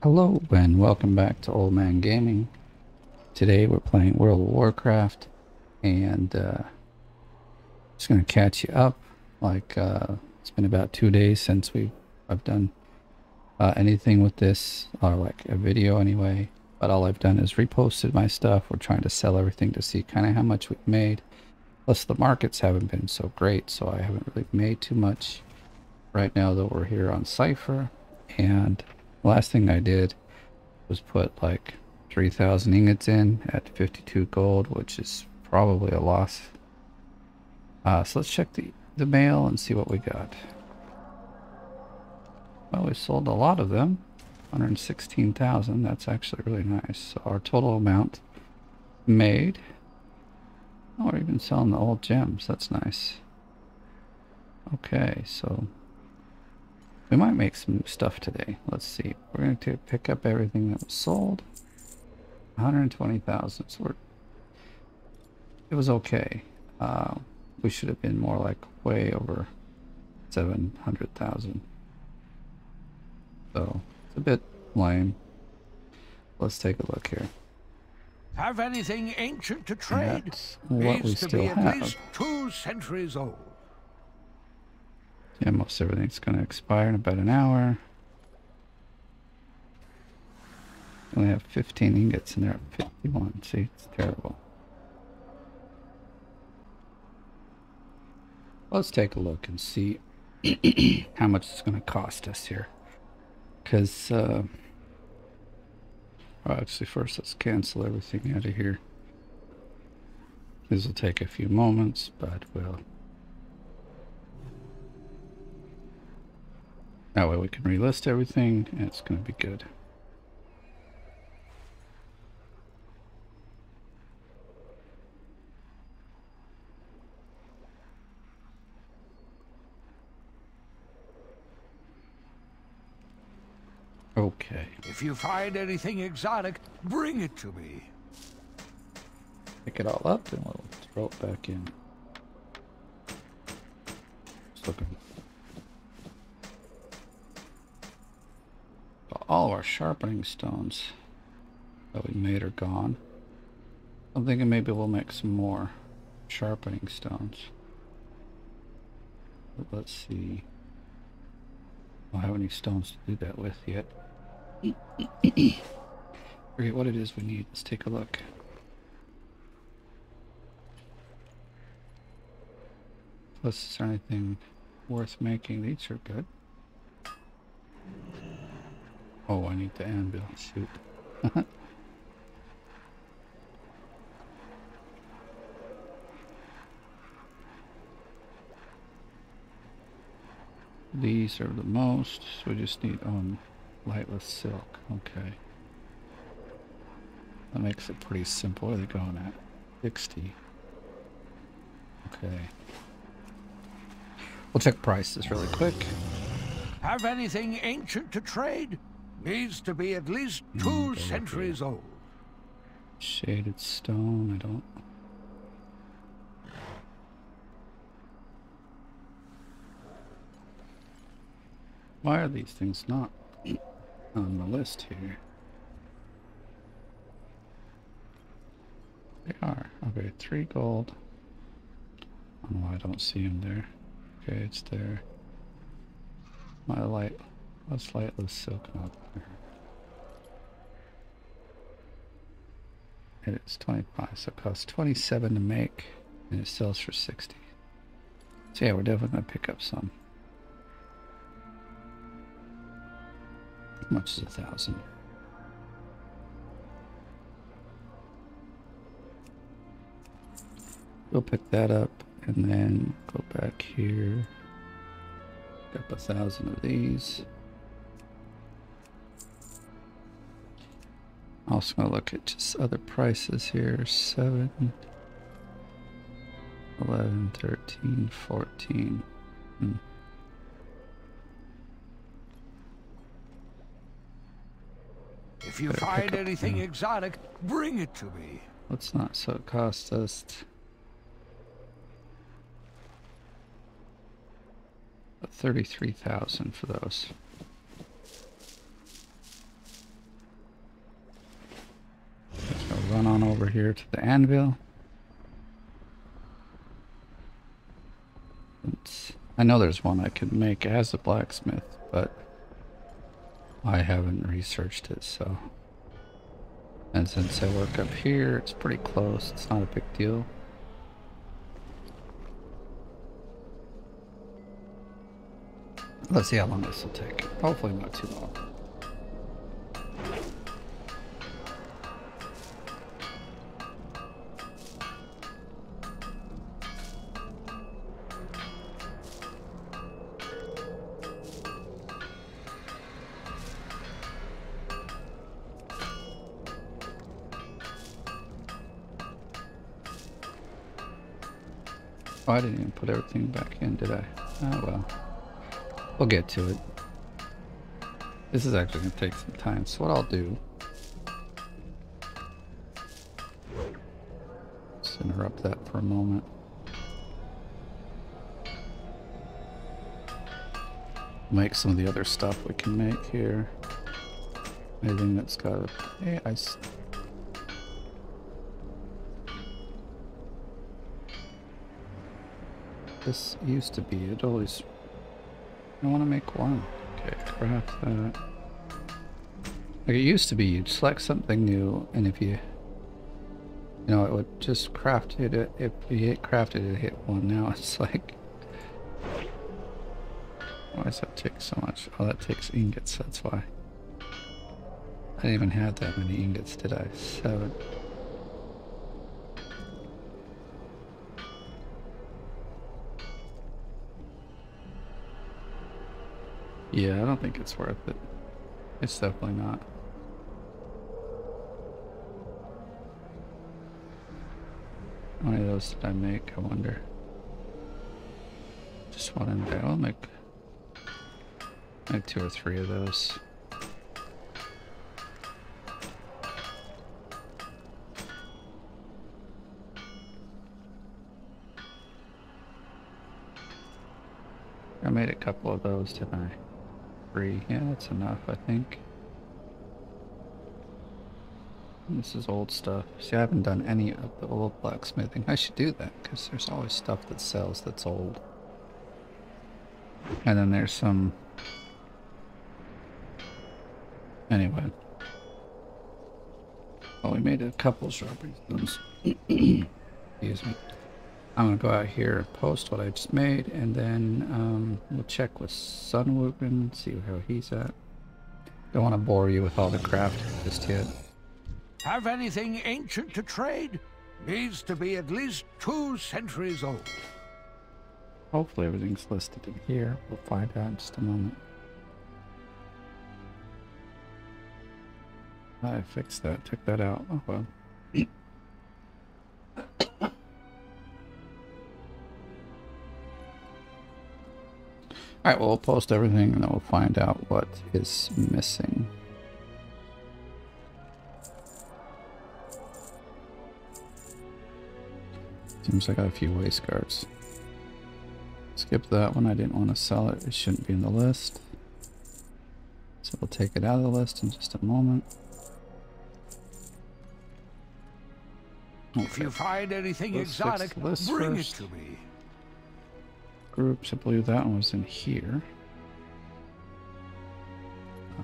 Hello and welcome back to Oldman Gaming. Today we're playing World of Warcraft and uh, just gonna catch you up. Like uh, it's been about two days since we I've done uh, anything with this or like a video anyway. But all I've done is reposted my stuff. We're trying to sell everything to see kind of how much we've made. Plus the markets haven't been so great, so I haven't really made too much. Right now though we're here on Cypher and last thing I did was put like 3,000 ingots in at 52 gold, which is probably a loss. Uh, so let's check the, the mail and see what we got. Well, we sold a lot of them. 116,000. That's actually really nice. So our total amount made. Oh, we're even selling the old gems. That's nice. Okay, so we might make some stuff today. Let's see. We're going to pick up everything that was sold. 120,000. So we're, it was okay. Uh, we should have been more like way over 700,000. So it's a bit lame. Let's take a look here. Have anything ancient to trade? That's what we Needs to still be at have. least two centuries old. Yeah, most everything's going to expire in about an hour. We only have 15 ingots and they're at 51. See, it's terrible. Let's take a look and see how much it's going to cost us here. Because, uh, well, actually, first let's cancel everything out of here. This will take a few moments, but we'll That way we can relist everything and it's going to be good. Okay. If you find anything exotic, bring it to me. Pick it all up and we'll throw it back in. Just looking. All of our sharpening stones that we made are gone. I'm thinking maybe we'll make some more sharpening stones. But let's see. I don't have any stones to do that with yet. Forget what it is we need. Let's take a look. Plus, is there anything worth making? These are good. Oh, I need the anvil. Shoot. These are the most. So we just need um lightless silk. Okay. That makes it pretty simple. What are they going at? 60. Okay. We'll check prices really quick. Have anything ancient to trade? Needs to be at least Mm, two okay, centuries old. Shaded stone, I don't. Why are these things not on the list here? They are. Okay, three gold. I don't know why I don't see them there. Okay, it's there. My light. What's lightless silk out there? And it's 25, so it costs 27 to make, and it sells for 60. So yeah, we're definitely going to pick up some. How much is a thousand? We'll pick that up, and then go back here. Pick up a thousand of these. Also gonna look at just other prices here. 7, 11, 13, 14. Hmm. If you Better find anything now. exotic, bring it to me. Let's not, so it costs us 33,000 for those. On over here to the anvil. It's, I know there's one I could make as a blacksmith, but I haven't researched it, so... And since I work up here, it's pretty close. It's not a big deal. Let's see how long this will take. Hopefully not too long. I didn't even put everything back in, did I? Oh well. We'll get to it. This is actually going to take some time, so what I'll do... Just interrupt that for a moment. Make some of the other stuff we can make here. Anything that's got. Hey, eh, I... This used to be, it always... I want to make one. Okay, craft that. Like it used to be, you'd select something new, and if you... You know, it would just craft it, if you hit crafted, it, it hit one. Now it's like... Why does that take so much? Oh, that takes ingots, that's why. I didn't even have that many ingots, did I? Seven. Yeah, I don't think it's worth it. It's definitely not. How many of those did I make, I wonder? Just one in there. I'll make, make two or three of those. I made a couple of those, didn't I? Three. Yeah, that's enough, I think. This is old stuff. See, I haven't done any of the old blacksmithing. I should do that, because there's always stuff that sells that's old. And then there's some... Anyway. Well, we made a couple sharpening stones. Excuse me. I'm gonna go out here and post what I just made, and then um, we'll check with Sunwogan, see how he's at. Don't want to bore you with all the craft just yet. Have anything ancient to trade? Needs to be at least two centuries old. Hopefully everything's listed in here. We'll find out in just a moment. I fixed that, took that out. Oh well. Alright, well, we'll post everything and then we'll find out what is missing. Seems like I got a few waste guards. Skip that one, I didn't want to sell it. It shouldn't be in the list. So we'll take it out of the list in just a moment. Okay. If you find anything Let's exotic, bring it to me groups. I believe that one was in here. Uh,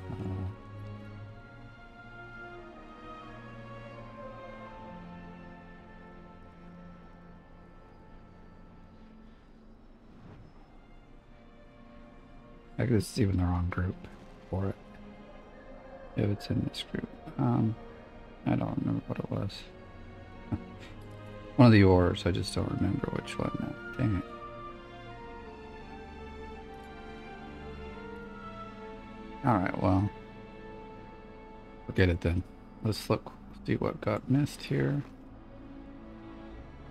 I guess it's even the wrong group for it. If it's in this group. Um, I don't remember what it was. One of the ores, I just don't remember which one. Dang it. Alright, well. Forget it then. Let's look, see what got missed here.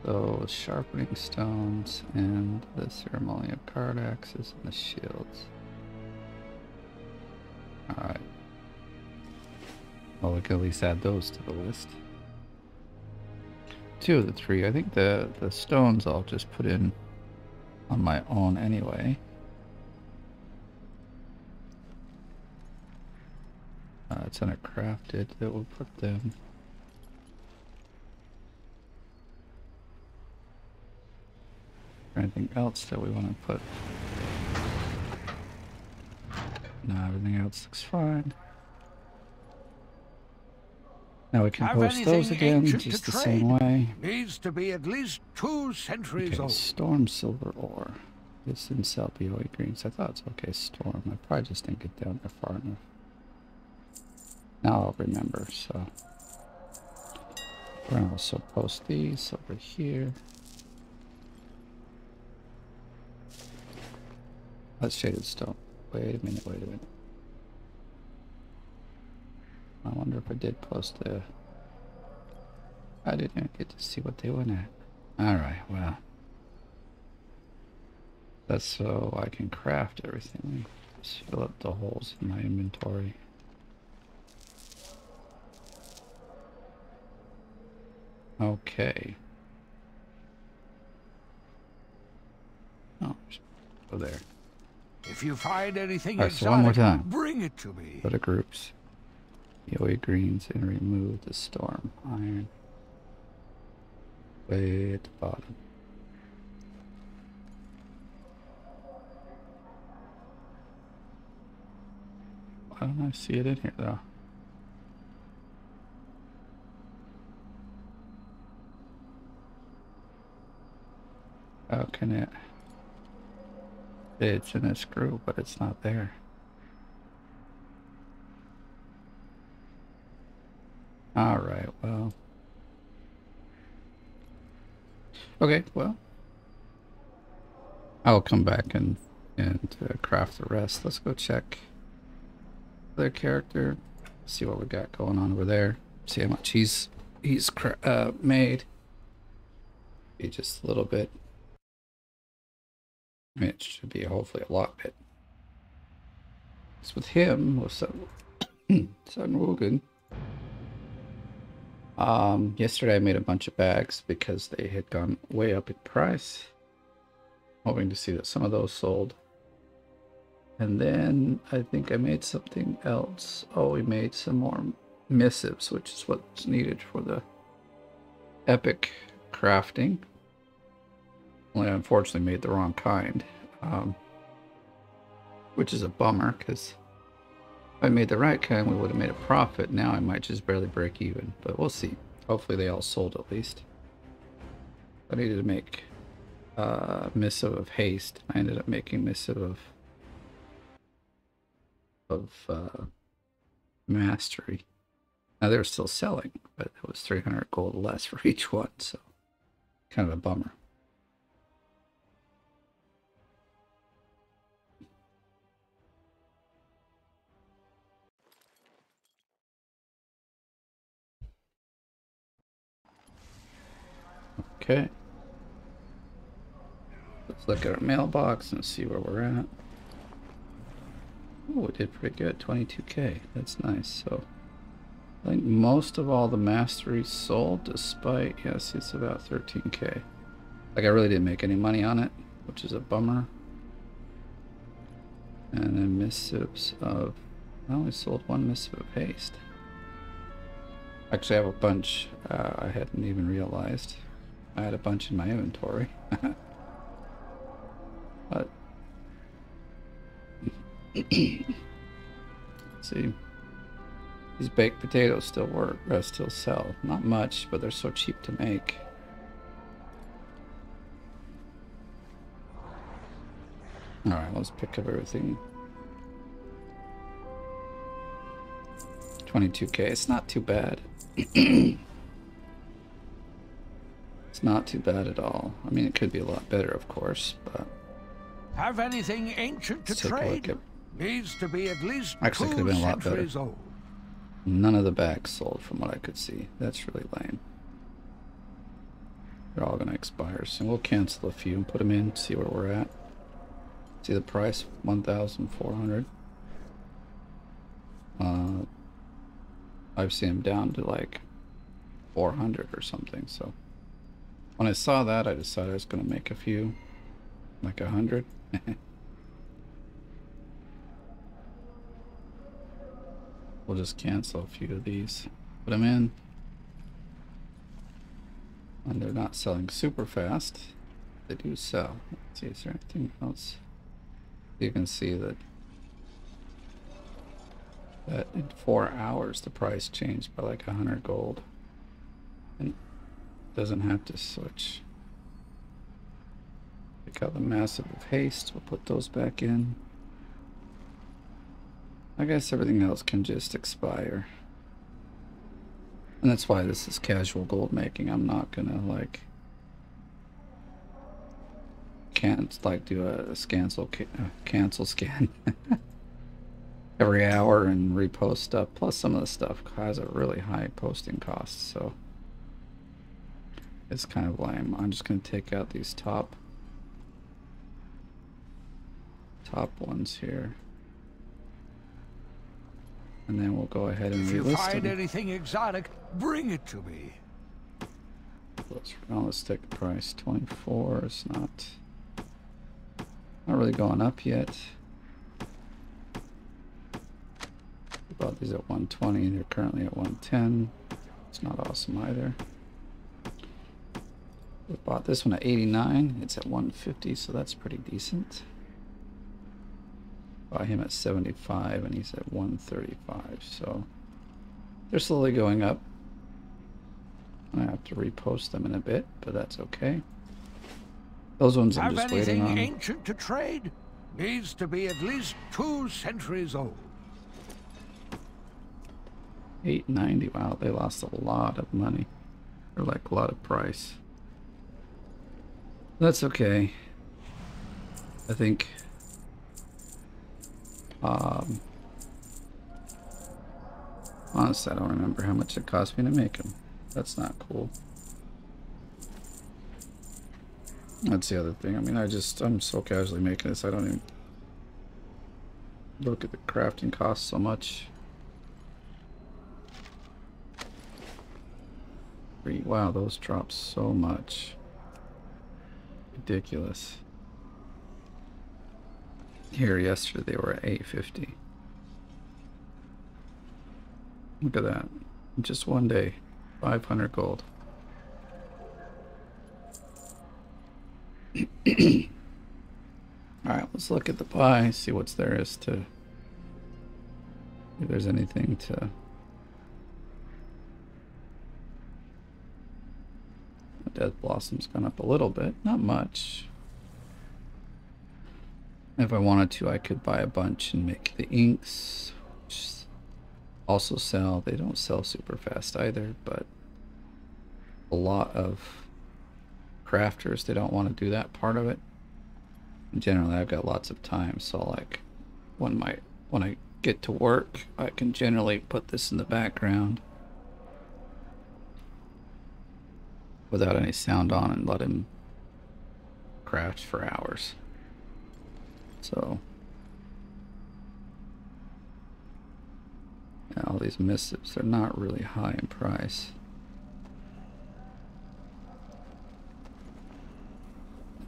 So, sharpening stones and the ceremonial card axes and the shields. Alright. Well, we can at least add those to the list. Two of the three. I think the, the stones I'll just put in on my own anyway. Uh, it's a crafted that will put them. Anything else that we want to put? No, everything else looks fine. Now we can Have post those again, just the same way. Needs to be at least two centuries okay, old. Storm silver ore. It's in Salpioid greens. I thought it's okay, storm. I probably just didn't get down there far enough. Now I'll remember, so. We're gonna also post these over here. Let's shaded stone. Wait a minute, wait a minute. I wonder if I did post the... I didn't even get to see what they went at. Alright, well. That's so I can craft everything. Just fill up the holes in my inventory. Okay. Oh, go oh, there. If you find anything Alright, so one more time. bring it to me. Go to groups. Yoe greens and remove the storm iron. Way at the bottom. Why don't I see it in here though? Can it? It's in a screw, but it's not there. All right, well. Okay, well. I'll come back and and uh, craft the rest. Let's go check their character. See what we got going on over there. See how much he's he's uh, made. Be just a little bit. It should be hopefully a lot bit. It's with him, with Sun, Sun Wogan. Um, yesterday I made a bunch of bags because they had gone way up in price. Hoping to see that some of those sold. And then I think I made something else. Oh, we made some more missives, which is what's needed for the epic crafting. Only unfortunately made the wrong kind. Um, which is a bummer because if I made the right kind, we would have made a profit. Now I might just barely break even, but we'll see. Hopefully they all sold at least. I needed to make uh, Missive of Haste. I ended up making Missive of of uh, Mastery. Now they're still selling, but it was 300 gold less for each one, so kind of a bummer. Okay. Let's look at our mailbox and see where we're at. Oh, we did pretty good. 22k. That's nice. So, I think most of all the mastery sold, despite, yes, it's about 13k. Like, I really didn't make any money on it, which is a bummer. And then missives of, I only sold one missive of haste. Actually, I have a bunch uh, I hadn't even realized. I had a bunch in my inventory. but see, these baked potatoes still work, uh, still sell. Not much, but they're so cheap to make. All right, let's pick up everything. 22k. It's not too bad. it's not too bad at all. I mean, it could be a lot better, of course, but Have anything ancient to let's take a look trade? at. Needs to be at least Actually, two could've been a lot better. old. None of the bags sold from what I could see. That's really lame. They're all gonna expire soon. We'll cancel a few and put them in, see where we're at. See the price, 1,400. Uh, I've seen them down to like 400 or something, so. When I saw that, I decided I was gonna make a few, like a hundred. We'll just cancel a few of these. Put them in. And they're not selling super fast. they do sell. Let's see, is there anything else? You can see that that in four hours the price changed by like a hundred gold and doesn't have to switch. Pick out the missive of haste, we'll put those back in. I guess everything else can just expire. And that's why this is casual gold making. I'm not gonna like can't like do a cancel uh, cancel scan every hour and repost stuff. Plus some of the stuff has a really high posting cost, so it's kind of lame. I'm just gonna take out these top top ones here. And then we'll go ahead and if relist you find them. anything exotic, bring it to me. Let's, let's take the price. 24 is not not really going up yet. We bought these at 120. They're currently at 110. It's not awesome either. We bought this one at 89. It's at 150, so that's pretty decent. Bought him at 75 and he's at 135, so they're slowly going up. I have to repost them in a bit, but that's okay. Those ones I'm just waiting on. ancient to trade? Needs to be at least two centuries old. 890. Wow, they lost a lot of money. Or like a lot of price. That's okay. I think um honestly I don't remember how much it cost me to make them. That's not cool. That's the other thing. I mean I just I'm so casually making this I don't even look at the crafting cost so much. Wow, those dropped so much. Ridiculous. Here yesterday they were at 850. Look at that. Just one day. 500 gold. Alright, let's look at the pie, see what's there is to... If there's anything to... Death Blossom's gone up a little bit, not much. If I wanted to, I could buy a bunch and make the inks, also sell. They don't sell super fast either, but a lot of crafters, they don't want to do that part of it. Generally, I've got lots of time, so like when my when I get to work, I can generally put this in the background without any sound on and let him craft for hours. So, yeah, all these missives, they're not really high in price.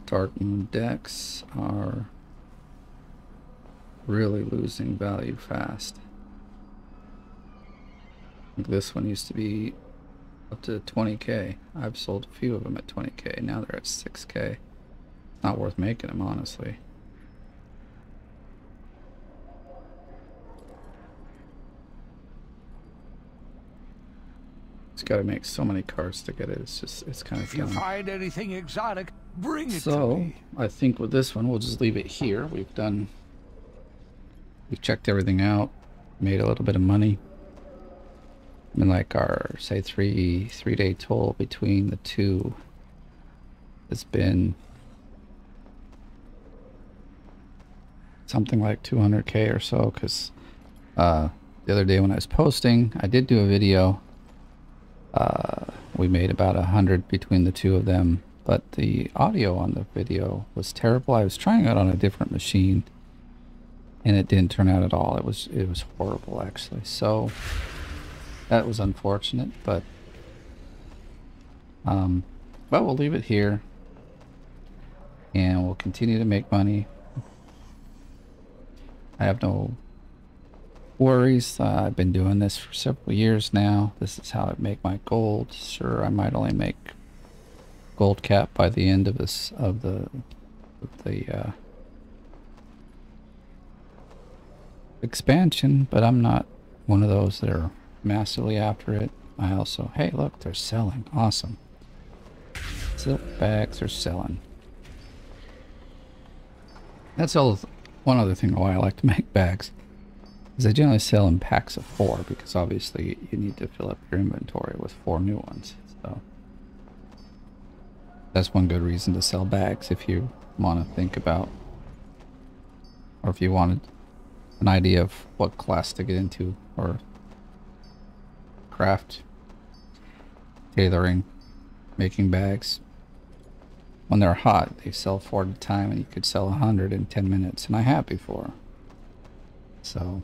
Darkmoon decks are really losing value fast. This one used to be up to 20k. I've sold a few of them at 20k. Now they're at 6k. Not worth making them, honestly. It's got to make so many cards to get it. It's just, it's kind of If you find anything exotic, bring it to So, me. I think with this one, we'll just leave it here. We've done, we've checked everything out, made a little bit of money. Mean, like our, say, three, three day toll between the two has been something like 200k or so, because uh, the other day when I was posting, I did do a video. Uh, we made about a hundred between the two of them, but the audio on the video was terrible. I was trying it on a different machine, and it didn't turn out at all. It was it was horrible actually. So that was unfortunate, but um, but we'll leave it here, and we'll continue to make money. I have no worries. Uh, I've been doing this for several years now. This is how I make my gold. Sure, I might only make gold cap by the end of this of the of the uh, expansion, but I'm not one of those that are massively after it. I also, hey, look, they're selling. Awesome. Silk bags are selling. That's all. One other thing why I like to make bags is I generally sell in packs of four because obviously you need to fill up your inventory with four new ones. So that's one good reason to sell bags if you want to think about or if you wanted an idea of what class to get into or craft tailoring making bags. When they're hot they sell four at a time and you could sell a hundred in 10 minutes and I have before so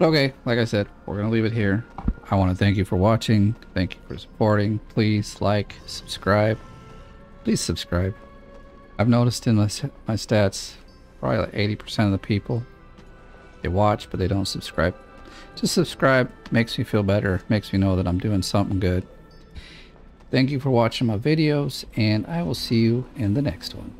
okay like I said we're gonna leave it here. I want to thank you for watching thank you for supporting. Please like subscribe. Please subscribe. I've noticed in my, my stats probably like 80% of the people they watch but they don't subscribe just subscribe. Makes me feel better. Makes me know that I'm doing something good. Thank you for watching my videos and I will see you in the next one